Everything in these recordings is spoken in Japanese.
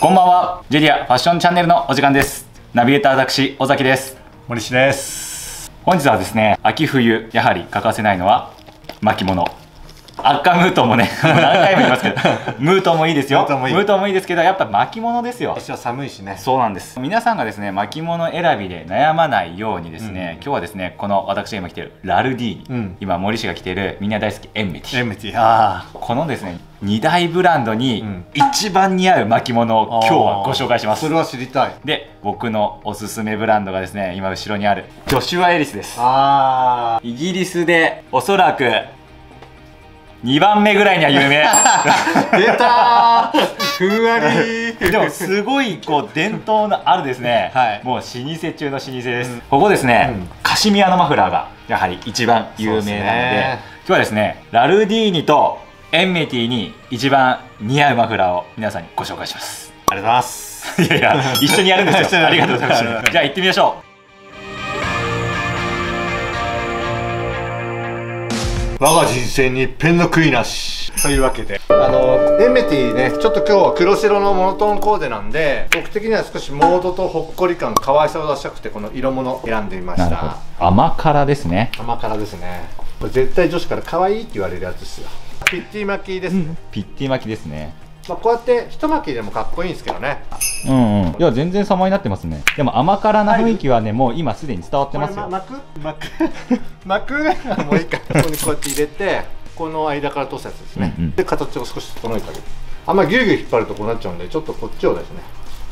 こんばんは。ジュリアファッションチャンネルのお時間です。ナビゲーター私尾崎です。森氏です。本日はですね秋冬やはり欠かせないのは巻物アッカムートンもね 何回も言いますけどムートンもいいですよ。ムートンもいい。ですけどやっぱ巻物ですよ。私は寒いしね。そうなんです。皆さんがですね巻物選びで悩まないようにですね、今日はですねこの私が今着てるラルディーニ、うん。今森氏が着てるみんな大好きエンメティ。エンメティ。あこのですね2大ブランドにうん。一番似合う巻物をあ今日はご紹介します。それは知りたい。で僕のおすすめブランドがですね今後ろにあるジョシュア・エリスです。あイギリスでおそらく2番目ぐらいには有名。ー出たー。ふんわりでもすごいこう伝統のあるですね、はい。もう老舗中の老舗です、うん。ここですね、うん。カシミヤのマフラーがやはり一番有名なのでね。今日はですねラルディーニとエンメティに一番似合うマフラーを皆さんにご紹介します。ありがとうございます。いやいや一緒にやるんですよ。ありがとうございます。じゃあ行ってみましょ我が人生にペンの悔いなしというわけで。あのエンメティねちょっと今日は黒白のモノトーンコーデなんで僕的には少しモードとほっこり感可愛さを出したくてこの色物選んでみました。ど。甘辛ですね。甘辛ですね。これ絶対女子から可愛いって言われるやつですよ。ピッティ巻きですね、ピッティ巻きですねまあ、こうやって一巻きでもかっこいいんですけどね。うんうん。いや全然様になってますね。でも甘辛な雰囲気はねもう今すでに伝わってますよ、巻く？巻く？巻く？もういいかここにこうやって入れてこの間から通すやつですね、うんうんで形を少し整えてあげるあんまりギュウギュウ引っ張るとこうなっちゃうんでちょっとこっちをですね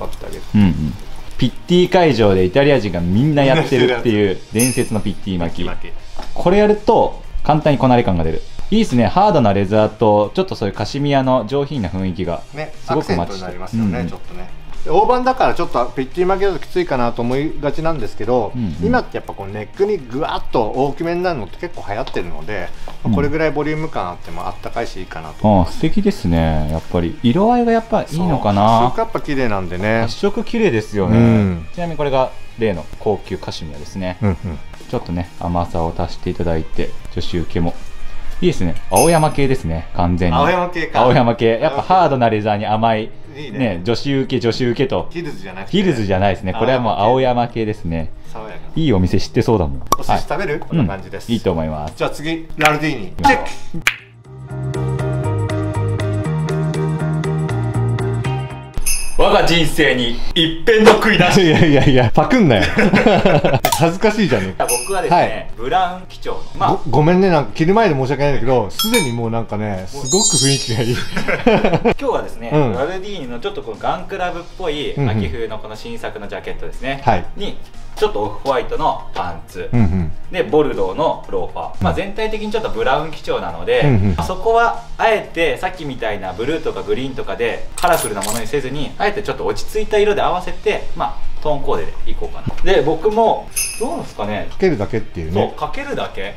引っ張ってあげるうんうんピッティ会場でイタリア人がみんなやってるっていう伝説のピッティ巻き巻きこれやると簡単にこなれ感が出るいいですね。ハードなレザーとちょっとそういうカシミヤの上品な雰囲気がねすごくマッチして。りますよね、うんうん。ちょっとね。で大判だからちょっとピッティ巻きだときついかなと思いがちなんですけど、うんうん。今ってやっぱこうネックにぐわっと大きめになるのって結構流行ってるので、まあこれぐらいボリューム感あってもあったかいしいいかなと思いああます素敵ですねやっぱり。色合いがやっぱいいのかな。発色やっぱ綺麗なんでね。発色綺麗ですよね、うん。ちなみにこれが例の高級カシミヤですね、うんうん。ちょっとね甘さを足していただいて女子受けもいいですね。青山系ですね完全に。青山系か。青山系。やっぱハードなレザーに甘いいいね。ね女子受け女子受けと。ヒルズじゃなくてヒルズじゃないですね。これはもう青山系。ですね。爽やか。ないいお店知ってそうだもん。お寿司食べる、こんな感じです、うん。いいと思います。じゃあ次ラルディーニ。チェック我が人生に一片の悔いなし。いやいやいやパクんなよ。恥ずかしいじゃねえか。僕はですね、はい。ブラウン基調のまごごめんねなんか着る前で申し訳ないんだけどすでにもうなんかねすごく雰囲気がいい。あ 今日はですね、うん。ラルディーニのちょっとこのガンクラブっぽいうんうん。秋冬のこの新作のジャケットですね、はい。にちょっとオフホワイトのパンツ、うんうん。でボルドーのローファー、まあ、全体的にちょっとブラウン基調なので、うん。うんそこはあえてさっきみたいなブルーとかグリーンとかでカラフルなものにせずにあえてちょっと落ち着いた色で合わせて、まあ、トーンコーデでいこうかな。で僕もどうですかね？かけるだけっていうね。そうかけるだけ？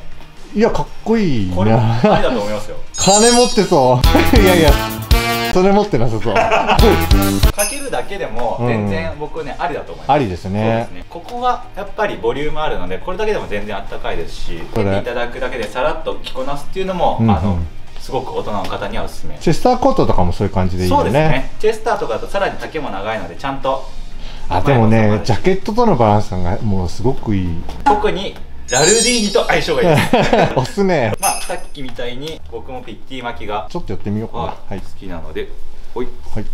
いやかっこいいこれもあだと思いますよ。金持ってそう。いやいやそれ持ってなさそう。かけるだけでもうん。全然僕ね、ありだと思います。ありですね。すね。ここがやっぱりボリュームあるのでこれだけでも全然あったかいですしこれ。いただくだけでさらっと着こなすっていうのも、うんうん。あのすごく大人の方にはおすすめ。チェスターコートとかもそういう感じでいいそうよねですね。チェスターとかだとさらに丈も長いのでちゃんとあでもねジャケットとのバランス感がもうすごくいい。特にラルディーニと相性がいいです。押すねまあさっきみたいに僕もピッティ巻きが、ちょっとやってみよう。かなははい。い好きなのでほい。はい。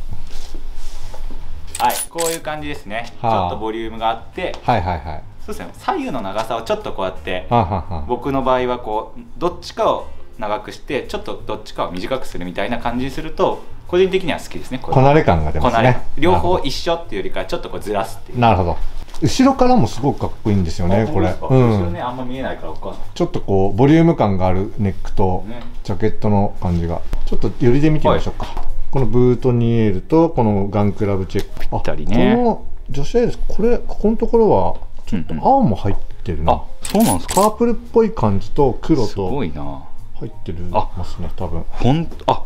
はいこういう感じですね、はあ。ちょっとボリュームがあってはいはいはい。そうですね。左右の長さをちょっとこうやってはあはあはあ。僕の場合はこうどっちかを長くしてちょっとどっちかを短くするみたいな感じにすると個人的には好きですねこれこなれ感が出ますね。両方一緒っていうよりかはちょっとこうずらすっていう。なるほど後ろからもすごくかっこいいんですよねこれ。う後ろねんあんま見えないからわかんない。ちょっとこうボリューム感があるネックとねジャケットの感じが。ちょっと寄りで見てみましょうか、このブートニエールとこのガンクラブチェック。ぴったりね。この女子アイです。これここのところはちょっとうんうん青も入ってるな、あそうなんですか？パープルっぽい感じと黒すごといな。入ってるあますね多分。ほんあ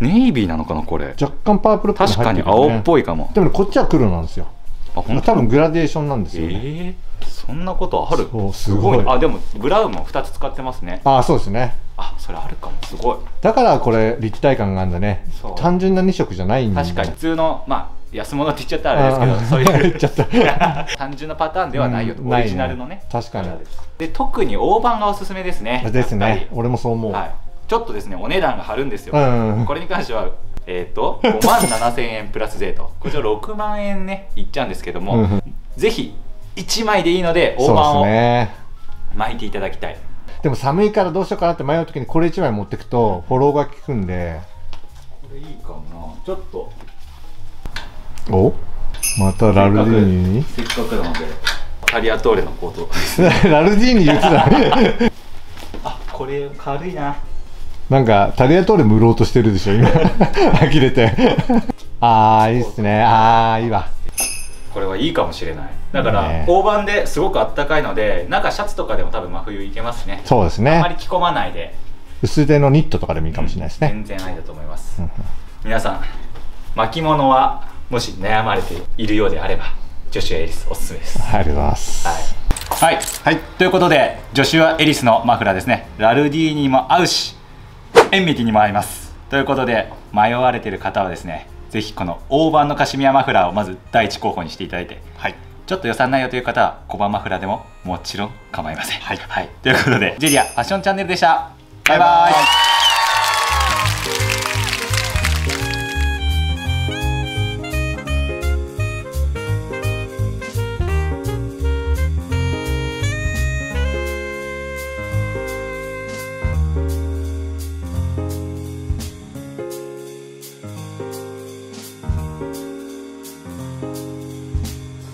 ネイビーなのかなこれ。若干パープルっぽいの確かに青っぽいかも。でもねこっちは黒なんですよあ本多分グラデーションなんですよね、えーそんなことある？すごい。あでもブラウンも2つ使ってますね。ああそうですね。あそれあるかも。すごい。だからこれ立体感があるんだね。そう。単純な2色じゃないんだ。確かに普通のまあ安物って言っちゃったらあれですけどそういう。単純なパターンではないよと、うんオリジナルのね。ね確かに。で特に大判がおすすめですね。ですね。俺もそう思う、はい、ちょっとですねお値段が張るんですよ、うん。これに関してはえっ、と5万7000円プラス税と。こちら6万円ねいっちゃうんですけども、うんぜひ1枚でいいので大判を巻いていただきたい、でも寒いからどうしようかなって迷う時にこれ1枚持ってくとフォローが効くんで。これいいかもな。ちょっと。お？またラルディーニに？せっかくなのでタリアトーレのコート ラルディーニ言ってた。あこれ軽いななんかタリアトーレ塗ろうとしてるでしょ今。呆れて。ああいいっすね。ああいいわ。これはいいかもしれない。だから、ね。大判ですごくあったかいので中シャツとかでも多分真冬いけますね。そうですね。あまり着込まないで。薄手のニットとかでもいいかもしれないですね、全然ありだと思います、うん皆さん巻物はもし悩まれているようであればジョシュア・エリスおすすめです。はいありがとうございます。はい、はい。はい、ということでジョシュア・エリスのマフラーですね。ラルディーニにも合うしエンミティにも合いますということで迷われてる方はですねぜひこの大判のカシミヤマフラーをまず第一候補にしていただいてはいちょっと予算内容という方は小判マフラーでももちろん構いませんはい、ということでジュリアファッションチャンネルでしたバイバイ